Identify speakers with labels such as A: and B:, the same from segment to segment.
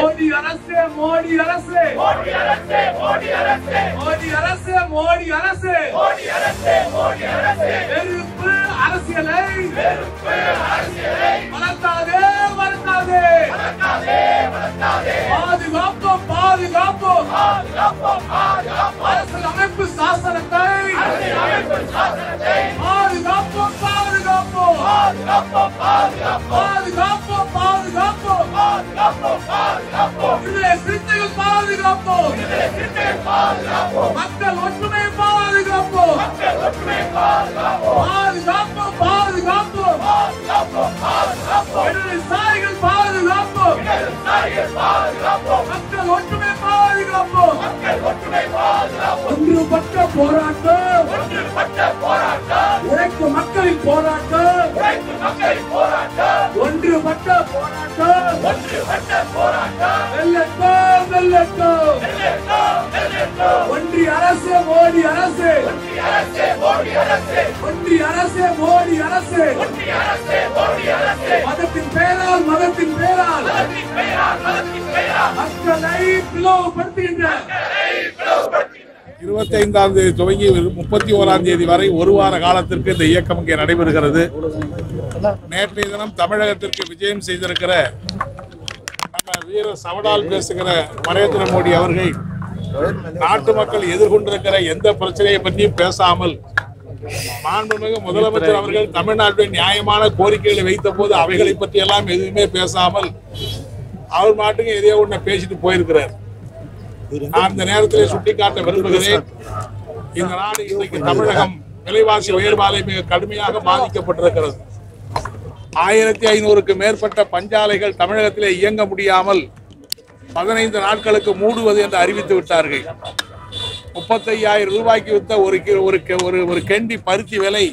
A: மோடி அரசு மோடி அரசு.
B: மோடி அரசே மோடி அரசே.
A: மோடி அரசு மோடி அரசு.
B: மோடி அரசே மோடி அரசே.
A: வெறுப்பு அரசியலை
B: வெறுப்பு அரசியலை
A: வளர்த்தாதே வளர்த்தாதே.
B: வளர்க்காதே வளர்க்காதே
A: பாதுகாப்போம் பாதுகாப்போம்.
B: பாதுகாப்போம் பாதுகாப்போம்.
A: அரசியல் அமைப்பு சாசனத்தை
B: அமைப்பு சாசனத்தை
A: பாதுகாப்போம் பாதுகாப்போம்.
B: பாதுகாப்போம் பாதுகாப்போம்.
A: பாதுகாப்போம் பாதுகாப்போம் விடுதலை சிறுத்தைகள் பாதுகாப்போம்.
B: விடுதலை சிறுத்தைகள் பாதுகாப்போம்
A: மக்கள் ஒற்றுமை பாதுகாப்போம்.
B: மக்கள் ஒற்றுமை பாதுகாப்போம்
A: பாதுகாப்போம். பாதுகாப்போம்
B: பாதுகாப்போம் பாதுகாப்போம்.
A: பாதுகாப்போம்
B: பாதுகாப்போம்
A: மக்கள் ஒற்றுமை பாதுகாப்போம்.
B: மக்கள் ஒற்றுமை பாதுகாப்போம்
A: ஒன்றுபட்ட போராட்டம்
B: ஒன்றுபட்ட போராட்டம்
A: உழைக்கும் மக்களின் போராட்டம்.
B: உழைக்கும் மக்களின் போராட்டம்.
A: ஒன்றுபட்ட போராட்டம்.
B: ஒன்றுபட்ட போராட்டம்.
A: வெல்லட்டும் வெல்லட்டும்
B: வெல்லட்டும், வெல்லட்டும்.
A: ஒன்றிய அரசு மோடி அரசு.
B: ஒன்றிய அரசே மோடி அரசே.
A: ஒன்றிய அரசு மோடி அரசு.
B: ஒன்றிய அரசே மோடி அரசே.
A: மதத்தின் பெயரால் மதத்தின் பெயரால்.
B: மதத்தின் பெயரால் மதத்தின் பெயரால்.
A: மக்களை பிளவுபடுத்துகின்ற
C: இருபத்தைந்தாம் தேதி துவங்கி முப்பத்தி ஓராம் தேதி வரை ஒரு வார காலத்திற்கு இந்த இயக்கம் இங்கே நடைபெறுகிறது. நேற்றைய தினம் தமிழகத்திற்கு விஜயம் செய்திருக்கிற நம்ம வீர சவடால் பேசுகிற நரேந்திர மோடி அவர்கள் நாட்டு மக்கள் எதிர்கொண்டிருக்கிற எந்த பிரச்சனையை பற்றியும் பேசாமல் மாண்புமிகு முதலமைச்சர் அவர்கள் தமிழ்நாட்டின் நியாயமான கோரிக்கைகளை வைத்த போது அவைகளை பற்றி எல்லாம் எதுவுமே பேசாமல் அவர் மாட்டுக்கு எதையோ ஒன்று பேசிட்டு போயிருக்கிறார். நான் இந்த நேரத்திலே சுட்டிக்காட்ட விரும்புகிறேன். இந்த நாடு இன்றைக்கு தமிழகம் விலைவாசி உயர்வாலை மிக கடுமையாக பாதிக்கப்பட்டிருக்கிறது. ஆயிரத்தி ஐநூறுக்கு மேற்பட்ட பஞ்சாலைகள் தமிழகத்திலே இயங்க முடியாமல் பதினைந்து நாட்களுக்கு மூடுவது என்று அறிவித்து விட்டார்கள். முப்பத்தையாயிரம் ரூபாய்க்கு வித்த ஒரு ஒரு ஒரு ஒரு கெண்டி பருத்தி விலை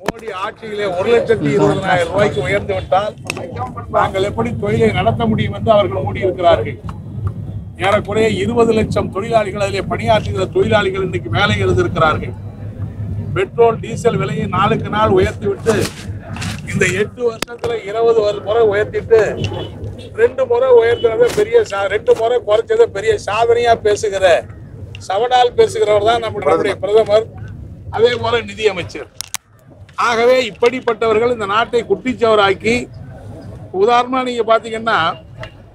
C: மோடி ஆட்சியிலே ஒரு லட்சத்தி இருபதனாயிரம் ரூபாய்க்கு உயர்ந்து விட்டால் நாங்கள் எப்படி தொழிலை நடத்த முடியும் என்று அவர்கள் மூடியிருக்கிறார்கள். ஏறக்குறைய இருபது லட்சம் தொழிலாளிகள் அதிலே பணியாற்றுகிற தொழிலாளிகள் இன்னைக்கு வேலை எழுந்திருக்கிறார்கள் பெட்ரோல் டீசல் விலையை நாளுக்கு நாள் உயர்த்தி இந்த எட்டு வருஷத்துல இருபது முறை உயர்த்திட்டு ரெண்டு முறை உயர்த்தினதை பெரிய ரெண்டு முறை குறைச்சதை பெரிய சாதனையா பேசுகிற சவடால் பேசுகிறவர் தான் நம்முடைய பிரதமர். அதே போல நிதியமைச்சர். ஆகவே இப்படிப்பட்டவர்கள் இந்த நாட்டை குட்டிச்சவராக்கி உதாரணமா நீங்க பாத்தீங்கன்னா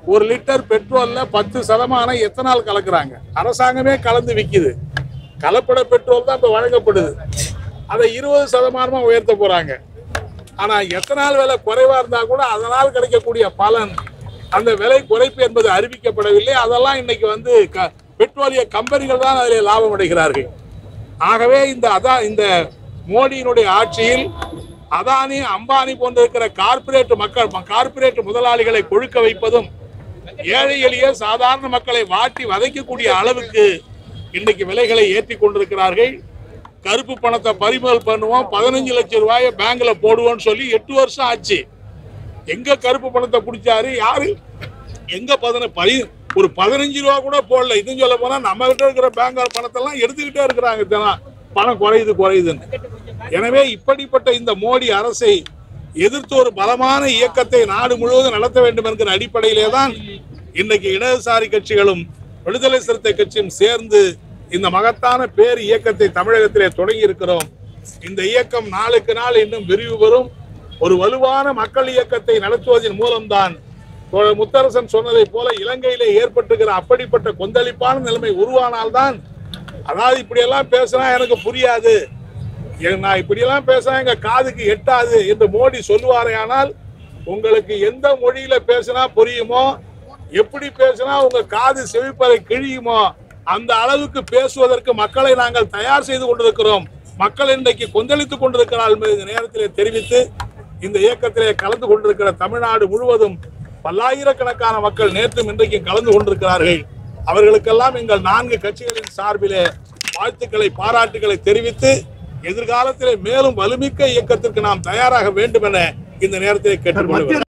C: ஒரு லிட்டர் பெட்ரோல்ல பத்து சதமானம் எத்தனால் கலக்குறாங்க? அரசாங்கமே கலந்து விக்குது. கலப்பட பெட்ரோல் தான் இப்ப வழங்கப்படுது. அதை இருபது சதமானமா உயர்த்த போறாங்க. ஆனா எத்தனால் விலை குறைவா இருந்தா கூட அதனால் கிடைக்கக்கூடிய பலன் அந்த விலை குறைப்பு என்பது அறிவிக்கப்படவில்லை. அதெல்லாம் இன்னைக்கு வந்து க- பெட்ரோலிய கம்பெனிகள் தான் அதில் லாபம் அடைகிறார்கள். ஆகவே இந்த அதான் இந்த மோடியினுடைய ஆட்சியில் அதானி அம்பானி போன்ற இருக்கிற கார்ப்பரேட் மக்கள் கார்ப்பரேட் முதலாளிகளை கொழுக்க வைப்பதும் ஏழை எளிய சாதாரண மக்களை வாட்டி வதைக்கக்கூடிய அளவுக்கு இன்றைக்கு விலைகளை ஏற்றி கொண்டிருக்கிறார்கள். கருப்பு பணத்தை பறிமுதல் பண்ணுவோம். பதினஞ்சு லட்சம் ரூபாயை பேங்க்ல போடுவோம்னு சொல்லி எட்டு வருஷம் ஆச்சு. எங்க கருப்பு பணத்தை பிடிச்சாரு? யாரு? எங்க பதின பதி ஒரு பதினஞ்சு ரூபா கூட போடல. இதுன்னு சொல்ல போனா நம்ம கிட்ட இருக்கிற பேங்க் பணத்தெல்லாம் எடுத்துக்கிட்டே இருக்கிறாங்க இதெல்லாம் பணம் குறையுது குறையுதுன்னு. எனவே இப்படிப்பட்ட இந்த மோடி அரசை எதிர்த்து ஒரு பலமான இயக்கத்தை நாடு முழுவதும் நடத்த வேண்டும் என்கிற அடிப்படையிலே தான் இன்னைக்கு இடதுசாரி கட்சிகளும் விடுதலை சிறுத்தை கட்சியும் சேர்ந்து இந்த மகத்தான பேர் இயக்கத்தை தமிழகத்திலே தொடங்கி இருக்கிறோம். இந்த இயக்கம் நாளுக்கு நாள் இன்னும் விரிவு பெறும். ஒரு வலுவான மக்கள் இயக்கத்தை நடத்துவதன் மூலம்தான் முத்தரசன் சொன்னதை போல இலங்கையிலே ஏற்பட்டுகிற அப்படிப்பட்ட கொந்தளிப்பான நிலைமை உருவானால்தான். அதாவது இப்படியெல்லாம் பேசினா எனக்கு புரியாது. நான் இப்படியெல்லாம் பேசினா எங்க காதுக்கு எட்டாது என்று மோடி சொல்லுவாரே ஆனால் உங்களுக்கு எந்த மொழியில பேசினா புரியுமோ எப்படி பேசினா உங்க காது செவிப்பதை கிழியுமோ அந்த அளவுக்கு பேசுவதற்கு மக்களை நாங்கள் தயார் செய்து கொண்டிருக்கிறோம். மக்கள் இன்றைக்கு கொந்தளித்துக் கொண்டிருக்கிறார் என்பதை இந்த நேரத்திலே தெரிவித்து இந்த இயக்கத்திலே கலந்து கொண்டிருக்கிற தமிழ்நாடு முழுவதும் பல்லாயிரக்கணக்கான மக்கள் நேற்றும் இன்றைக்கும் கலந்து கொண்டிருக்கிறார்கள். அவர்களுக்கெல்லாம் எங்கள் நான்கு கட்சிகளின் சார்பிலே வாழ்த்துக்களை பாராட்டுகளை தெரிவித்து எதிர்காலத்திலே மேலும் வலுமிக்க இயக்கத்திற்கு நாம் தயாராக வேண்டும் என இந்த நேரத்திலே கேட்டுக்கொள்கிறேன்